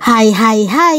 Hai hai hai.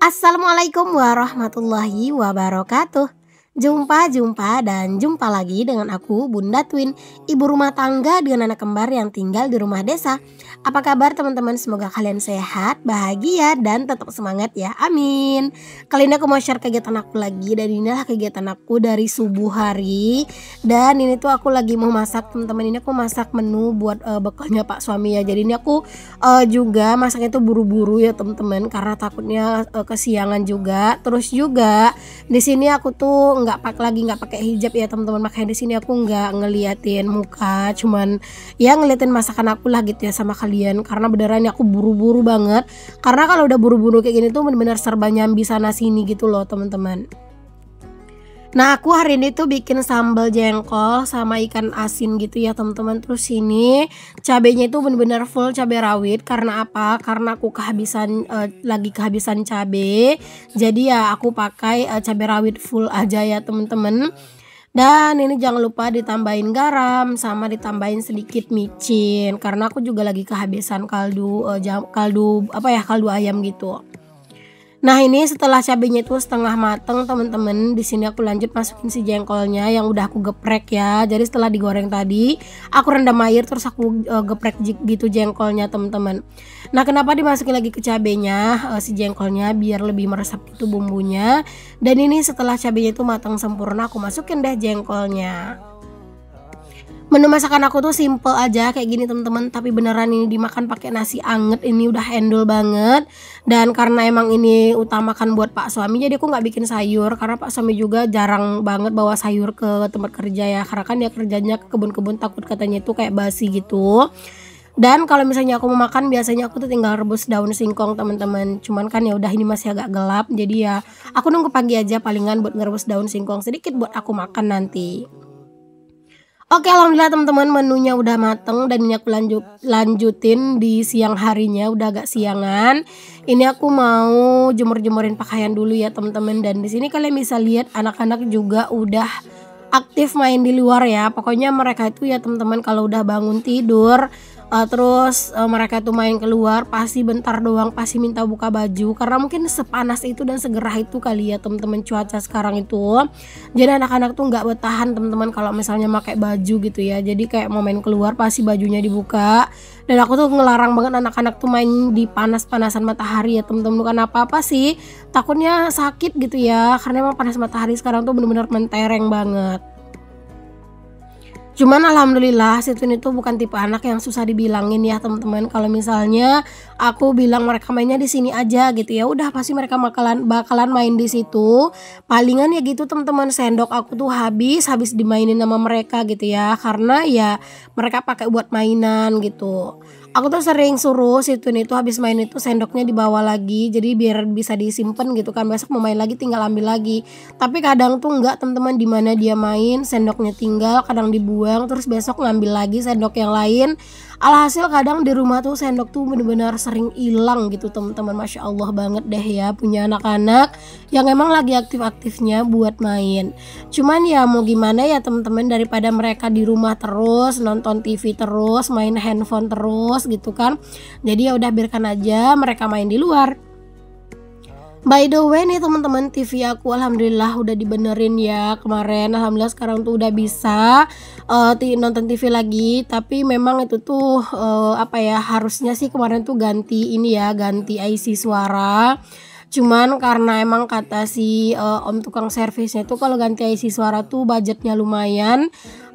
Assalamualaikum warahmatullahi wabarakatuh. Jumpa, jumpa, dan jumpa lagi dengan aku Bunda Twin Ibu rumah tangga dengan anak kembar yang tinggal di rumah desa Apa kabar teman-teman? Semoga kalian sehat, bahagia, dan tetap semangat ya. Amin. Kali ini aku mau share kegiatan aku lagi Dan inilah kegiatan aku dari subuh hari. Dan ini tuh aku lagi mau masak teman-teman. Ini aku masak menu buat uh, bekalnya pak suami ya. Jadi ini aku uh, juga masaknya tuh buru-buru ya teman-teman Karena takutnya uh, kesiangan juga. Terus juga di sini aku tuh nggak pakai lagi nggak pakai hijab ya teman-teman. Makanya di sini aku nggak ngeliatin muka cuman ya ngeliatin masakan aku lah gitu ya sama kalian karena beneran aku buru-buru banget. Karena kalau udah buru-buru kayak gini tuh bener-bener serba nyambi sana sini gitu loh teman-teman. Nah aku hari ini tuh bikin sambal jengkol sama ikan asin gitu ya teman-teman. Terus ini cabenya itu bener-bener full cabai rawit. Karena apa? Karena aku kehabisan uh, lagi kehabisan cabai. Jadi ya aku pakai uh, cabai rawit full aja ya teman-teman dan ini jangan lupa ditambahin garam sama ditambahin sedikit micin karena aku juga lagi kehabisan kaldu uh, kaldu apa ya kaldu ayam gitu. Nah ini setelah cabenya itu setengah mateng teman-teman di sini aku lanjut masukin si jengkolnya yang udah aku geprek ya. Jadi setelah digoreng tadi aku rendam air terus aku uh, geprek gitu jengkolnya teman-teman. Nah kenapa dimasukin lagi ke cabenya uh, si jengkolnya? Biar lebih meresap itu bumbunya. Dan ini setelah cabenya itu matang sempurna aku masukin deh jengkolnya Menu masakan aku tuh simple aja kayak gini teman-teman. Tapi beneran ini dimakan pakai nasi anget ini udah endul banget. Dan karena emang ini utamakan buat pak suami jadi aku nggak bikin sayur. Karena pak suami juga jarang banget bawa sayur ke tempat kerja ya. Karena kan dia kerjanya ke kebun-kebun takut katanya itu kayak basi gitu. Dan kalau misalnya aku mau makan biasanya aku tuh tinggal rebus daun singkong teman-teman. Cuman kan ya udah ini masih agak gelap. Jadi ya aku nunggu pagi aja palingan buat ngerebus daun singkong sedikit buat aku makan nanti Oke alhamdulillah teman-teman menunya udah mateng dan ini aku lanjut lanjutin di siang harinya udah agak siangan. Ini aku mau jemur-jemurin pakaian dulu ya teman-teman dan di sini kalian bisa lihat anak-anak juga udah aktif main di luar ya. Pokoknya mereka itu ya teman-teman kalau udah bangun tidur uh, terus uh, mereka tuh main keluar pasti bentar doang pasti minta buka baju. Karena mungkin sepanas itu dan segerah itu kali ya teman-teman cuaca sekarang itu. Jadi anak-anak tuh nggak bertahan teman-teman kalau misalnya pakai baju gitu ya. Jadi kayak mau main keluar pasti bajunya dibuka. Dan aku tuh ngelarang banget anak-anak tuh main di panas-panasan matahari ya teman-teman bukan apa-apa sih takutnya sakit gitu ya. Karena emang panas matahari sekarang tuh bener-bener mentereng banget Cuman alhamdulillah si Twin itu bukan tipe anak yang susah dibilangin ya teman-teman. Kalau misalnya aku bilang mereka mainnya di sini aja gitu ya, udah pasti mereka bakalan bakalan main di situ. Palingan ya gitu teman-teman sendok aku tuh habis habis dimainin sama mereka gitu ya. Karena ya mereka pakai buat mainan gitu aku tuh sering suruh si Twin itu habis main itu sendoknya dibawa lagi jadi biar bisa disimpan gitu kan. Besok mau main lagi tinggal ambil lagi. Tapi kadang tuh enggak teman-teman di mana dia main sendoknya tinggal kadang dibuang terus besok ngambil lagi sendok yang lain alhasil kadang di rumah tuh sendok tuh bener-bener sering hilang gitu teman-teman. Masya Allah banget deh ya punya anak-anak yang emang lagi aktif-aktifnya buat main. Cuman ya mau gimana ya teman-teman daripada mereka di rumah terus nonton TV terus main handphone terus gitu kan. Jadi ya udah biarkan aja mereka main di luar By the way nih teman-teman TV aku alhamdulillah udah dibenerin ya kemarin. Alhamdulillah sekarang tuh udah bisa uh, nonton TV lagi. Tapi memang itu tuh uh, apa ya harusnya sih kemarin tuh ganti ini ya ganti IC suara cuman karena emang kata si uh, om tukang servisnya itu kalau ganti IC suara tuh budgetnya lumayan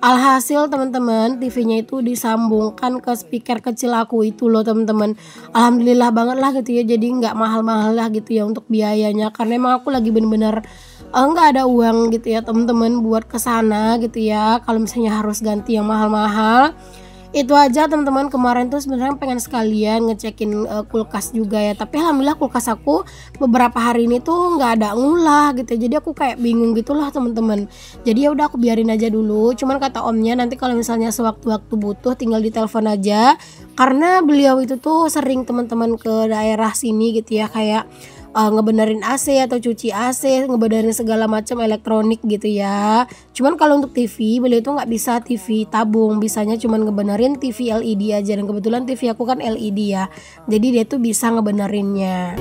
alhasil teman-teman TV-nya itu disambungkan ke speaker kecil aku itu loh teman-teman. Alhamdulillah banget lah gitu ya jadi nggak mahal-mahal lah gitu ya untuk biayanya. Karena emang aku lagi bener-bener eh, nggak uh, ada uang gitu ya teman-teman buat ke sana gitu ya. Kalau misalnya harus ganti yang mahal-mahal itu aja teman-teman. Kemarin tuh sebenarnya pengen sekalian ngecekin uh, kulkas juga ya. Tapi alhamdulillah kulkas aku beberapa hari ini tuh nggak ada ngulah gitu jadi aku kayak bingung gitulah teman-teman. Jadi ya udah aku biarin aja dulu. Cuman kata omnya nanti kalau misalnya sewaktu-waktu butuh tinggal ditelepon aja. Karena beliau itu tuh sering teman-teman ke daerah sini gitu ya. Kayak uh, ngebenerin AC atau cuci AC ngebenerin segala macam elektronik gitu ya. Cuman kalau untuk TV beliau itu nggak bisa TV tabung. Bisanya cuman ngebenerin TV LED aja. Dan kebetulan TV aku kan LED ya. Jadi dia tuh bisa ngebenerinnya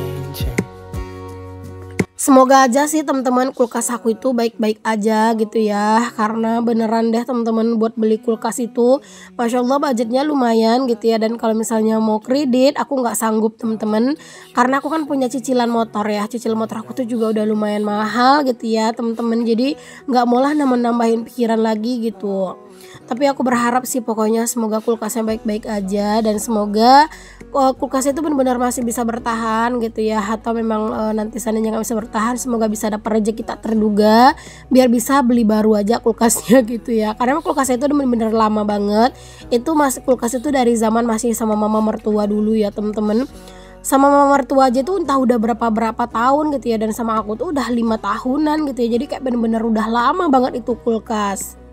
Semoga aja sih teman-teman kulkas aku itu baik-baik aja gitu ya. Karena beneran deh teman-teman buat beli kulkas itu Masya Allah budgetnya lumayan gitu ya. Dan kalau misalnya mau kredit aku nggak sanggup teman-teman. Karena aku kan punya cicilan motor ya. Cicilan motor aku tuh juga udah lumayan mahal gitu ya teman-teman. Jadi nggak maulah nambah-nambahin pikiran lagi gitu. Tapi aku berharap sih pokoknya semoga kulkasnya baik-baik aja. Dan semoga uh, kulkasnya itu benar-benar masih bisa bertahan gitu ya. Atau memang uh, nanti sananya nggak bisa bertahan semoga bisa dapat rezeki tak terduga biar bisa beli baru aja kulkasnya gitu ya. Karena kulkasnya itu benar-benar lama banget. Itu masih kulkas itu dari zaman masih sama mama mertua dulu ya temen-temen. Sama mama mertua aja tuh entah udah berapa berapa tahun gitu ya dan sama aku tuh udah lima tahunan gitu ya. Jadi kayak bener-bener udah lama banget itu kulkas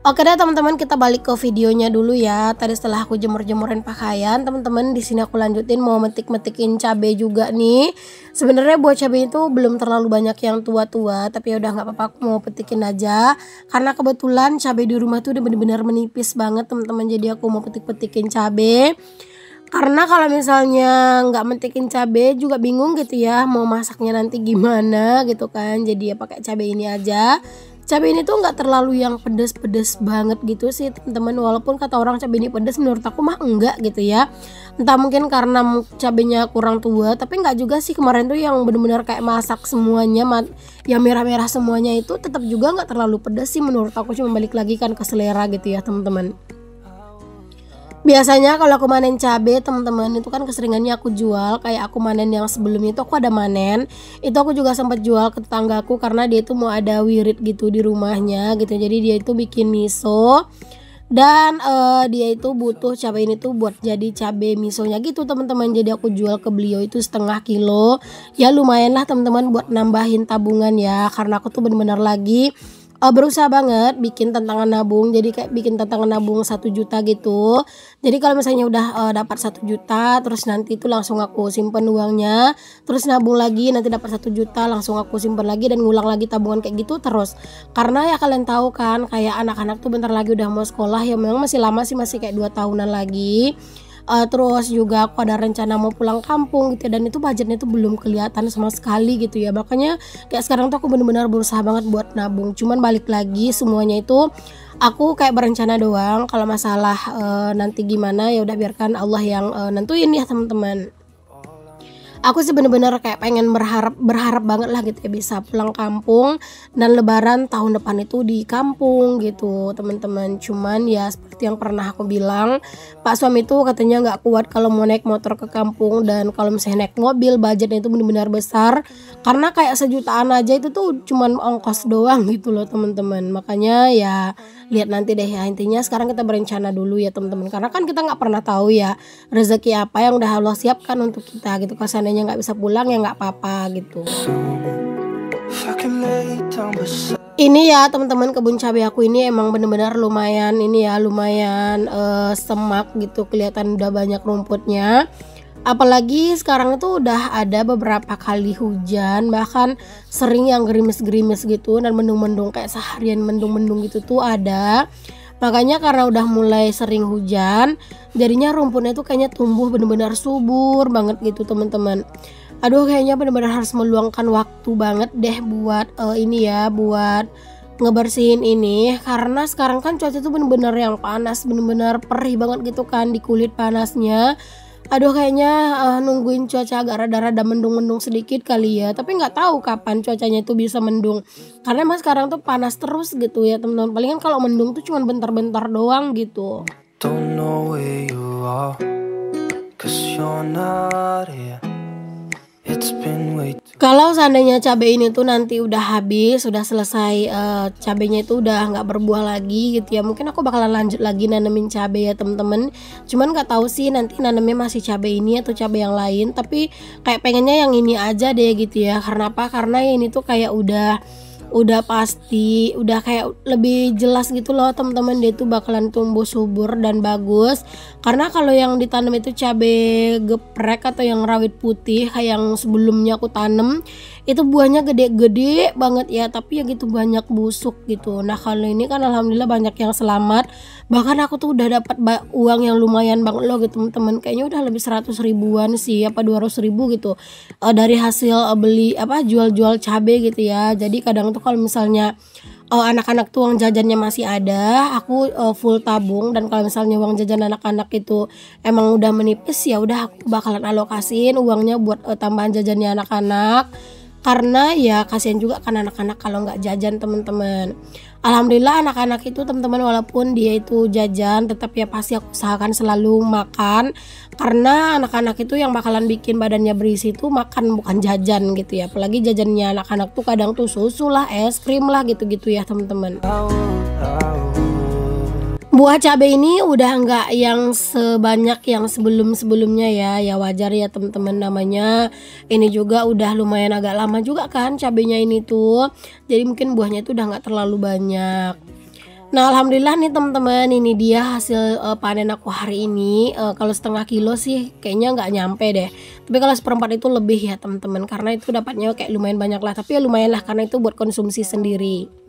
Oke deh teman-teman kita balik ke videonya dulu ya. Tadi setelah aku jemur-jemurin pakaian, teman-teman di sini aku lanjutin mau metik-metikin cabai juga nih. Sebenarnya buat cabai itu belum terlalu banyak yang tua-tua, tapi ya udah nggak apa-apa aku mau petikin aja. Karena kebetulan cabai di rumah tuh udah bener-bener menipis banget teman-teman. Jadi aku mau petik-petikin cabai. Karena kalau misalnya nggak metikin cabai juga bingung gitu ya mau masaknya nanti gimana gitu kan. Jadi ya pakai cabai ini aja cabai ini tuh nggak terlalu yang pedes-pedes banget gitu sih teman-teman. Walaupun kata orang cabai ini pedes menurut aku mah enggak gitu ya. Entah mungkin karena cabenya kurang tua tapi nggak juga sih. Kemarin tuh yang bener-bener kayak masak semuanya yang merah-merah semuanya itu tetap juga nggak terlalu pedes sih menurut aku. Cuma balik lagi kan ke selera gitu ya teman-teman biasanya kalau aku manen cabe teman-teman itu kan keseringannya aku jual. Kayak aku manen yang sebelumnya itu aku ada manen. Itu aku juga sempat jual ke tetanggaku karena dia itu mau ada wirid gitu di rumahnya gitu. Jadi dia itu bikin miso. Dan uh, dia itu butuh cabai ini tuh buat jadi cabai misonya gitu teman-teman. Jadi aku jual ke beliau itu setengah kilo. Ya lumayan lah teman-teman buat nambahin tabungan ya. Karena aku tuh bener-bener lagi uh, berusaha banget bikin tantangan nabung. Jadi kayak bikin tantangan nabung satu juta gitu. Jadi kalau misalnya udah uh, dapat satu juta terus nanti itu langsung aku simpen uangnya. Terus nabung lagi nanti dapat satu juta langsung aku simpen lagi dan ngulang lagi tabungan kayak gitu terus. Karena ya kalian tahu kan kayak anak-anak tuh bentar lagi udah mau sekolah ya memang masih lama sih masih kayak dua tahunan lagi uh, terus juga aku ada rencana mau pulang kampung gitu ya, dan itu budgetnya itu belum kelihatan sama sekali gitu ya. Makanya kayak sekarang tuh aku bener-bener berusaha banget buat nabung. Cuman balik lagi semuanya itu aku kayak berencana doang kalau masalah uh, nanti gimana ya udah biarkan Allah yang uh, nentuin ya teman-teman. Aku sih bener-bener kayak pengen berharap berharap banget lah gitu ya bisa pulang kampung dan lebaran tahun depan itu di kampung gitu teman-teman. Cuman ya yang pernah aku bilang pak suami itu katanya nggak kuat kalau mau naik motor ke kampung dan kalau misalnya naik mobil budgetnya itu benar-benar besar. Karena kayak sejutaan aja itu tuh cuman ongkos doang gitu loh teman-teman. Makanya ya lihat nanti deh ya. Intinya sekarang kita berencana dulu ya teman-teman. Karena kan kita nggak pernah tahu ya rezeki apa yang udah Allah siapkan untuk kita gitu. Kalau seandainya nggak bisa pulang ya nggak apa-apa gitu ini ya teman-teman kebun cabai aku ini emang bener-bener lumayan ini ya lumayan uh, semak gitu kelihatan udah banyak rumputnya. Apalagi sekarang itu udah ada beberapa kali hujan bahkan sering yang gerimis-gerimis gitu dan mendung-mendung kayak seharian mendung-mendung gitu tuh ada. Makanya karena udah mulai sering hujan jadinya rumputnya tuh kayaknya tumbuh bener-bener subur banget gitu teman-teman aduh kayaknya bener-bener harus meluangkan waktu banget deh buat uh, ini ya buat ngebersihin ini. Karena sekarang kan cuaca tuh bener-bener yang panas bener-bener perih banget gitu kan di kulit panasnya. Aduh kayaknya uh, nungguin cuaca agak rada-rada mendung-mendung sedikit kali ya. Tapi nggak tahu kapan cuacanya itu bisa mendung. Karena emang sekarang tuh panas terus gitu ya teman-teman. Palingan kalau mendung tuh cuma bentar-bentar doang gitu. Don't know where you are, cause you're not here. Kalau seandainya cabai ini tuh nanti udah habis, sudah selesai uh, cabainya itu udah nggak berbuah lagi gitu ya. Mungkin aku bakalan lanjut lagi nanemin cabai ya temen-temen. Cuman nggak tahu sih nanti nanemnya masih cabai ini atau cabai yang lain. Tapi kayak pengennya yang ini aja deh gitu ya. Karena apa? Karena ini tuh kayak udah udah pasti udah kayak lebih jelas gitu loh teman-teman. Dia tuh bakalan tumbuh subur dan bagus. Karena kalau yang ditanam itu cabai geprek atau yang rawit putih kayak yang sebelumnya aku tanam itu buahnya gede-gede banget ya tapi ya gitu banyak busuk gitu. Nah kalau ini kan alhamdulillah banyak yang selamat. Bahkan aku tuh udah dapat uang yang lumayan banget loh gitu teman-teman. Kayaknya udah lebih 100 ribuan sih apa 200 ribu gitu uh, dari hasil uh, beli apa jual-jual cabai gitu ya. Jadi kadang tuh kalau misalnya uh, anak-anak tuh uang jajannya masih ada aku uh, full tabung. Dan kalau misalnya uang jajan anak-anak itu emang udah menipis ya udah aku bakalan alokasiin uangnya buat uh, tambahan jajannya anak-anak. Karena ya kasihan juga kan anak-anak kalau nggak jajan teman-teman Alhamdulillah anak-anak itu teman-teman walaupun dia itu jajan tetap ya pasti aku usahakan selalu makan. Karena anak-anak itu yang bakalan bikin badannya berisi itu makan bukan jajan gitu ya. Apalagi jajannya anak-anak tuh kadang tuh susu lah es krim lah gitu-gitu ya teman-teman buah cabai ini udah nggak yang sebanyak yang sebelum-sebelumnya ya. Ya wajar ya teman-teman namanya ini juga udah lumayan agak lama juga kan cabainya ini tuh. Jadi mungkin buahnya itu udah nggak terlalu banyak. Nah alhamdulillah nih teman-teman ini dia hasil uh, panen aku hari ini. Uh, kalau setengah kilo sih kayaknya nggak nyampe deh. Tapi kalau seperempat itu lebih ya teman-teman. Karena itu dapatnya kayak lumayan banyak lah. Tapi ya lumayan lah karena itu buat konsumsi sendiri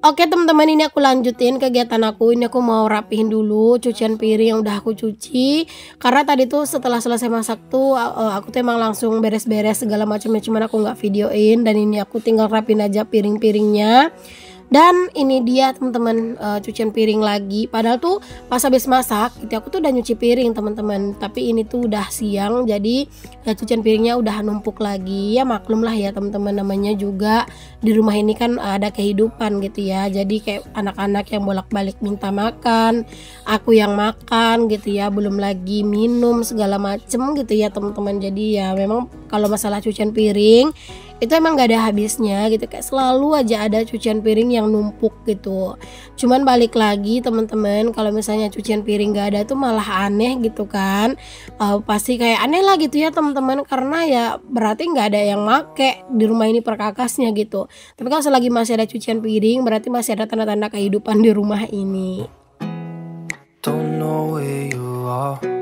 Oke teman-teman ini aku lanjutin kegiatan aku. Ini aku mau rapihin dulu cucian piring yang udah aku cuci. Karena tadi tuh setelah selesai masak tuh uh, aku tuh emang langsung beres-beres segala macamnya. Cuman aku nggak videoin dan ini aku tinggal rapin aja piring-piringnya dan ini dia teman-teman uh, cucian piring lagi. Padahal tuh pas habis masak itu aku tuh udah nyuci piring teman-teman. Tapi ini tuh udah siang jadi ya cucian piringnya udah numpuk lagi. Ya maklum lah ya teman-teman. Namanya juga di rumah ini kan ada kehidupan gitu ya. Jadi kayak anak-anak yang bolak-balik minta makan aku yang makan gitu ya. Belum lagi minum segala macem gitu ya teman-teman. Jadi ya memang kalau masalah cucian piring itu emang gak ada habisnya gitu kayak selalu aja ada cucian piring yang numpuk gitu. Cuman balik lagi teman-teman kalau misalnya cucian piring gak ada tuh malah aneh gitu kan. Uh, pasti kayak aneh lah gitu ya teman-teman karena ya berarti nggak ada yang make di rumah ini perkakasnya gitu. Tapi kalau selagi masih ada cucian piring berarti masih ada tanda-tanda kehidupan di rumah ini. Don't know where you are.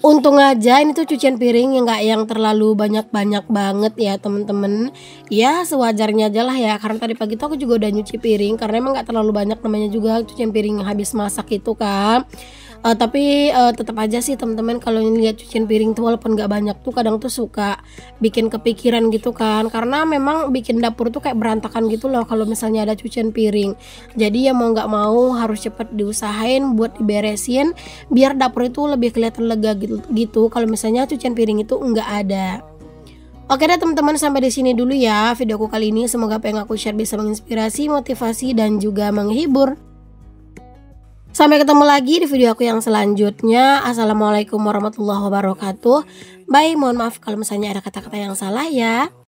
Untung aja ini tuh cucian piring yang nggak yang terlalu banyak-banyak banget ya temen-temen. Ya sewajarnya aja lah ya karena tadi pagi tuh aku juga udah nyuci piring Karena emang nggak terlalu banyak namanya juga cucian piring habis masak itu kan uh, tapi uh, tetap aja sih teman-teman kalau lihat cucian piring tuh walaupun nggak banyak tuh kadang tuh suka bikin kepikiran gitu kan karena memang bikin dapur tuh kayak berantakan gitu loh kalau misalnya ada cucian piring jadi ya mau nggak mau harus cepet diusahain buat diberesin biar dapur itu lebih kelihatan lega gitu, gitu kalau misalnya cucian piring itu nggak ada Oke deh teman-teman sampai di sini dulu ya videoku kali ini. Semoga apa yang aku share bisa menginspirasi, motivasi dan juga menghibur. Sampai ketemu lagi di video aku yang selanjutnya. Assalamualaikum warahmatullahi wabarakatuh. Bye, mohon maaf kalau misalnya ada kata-kata yang salah ya.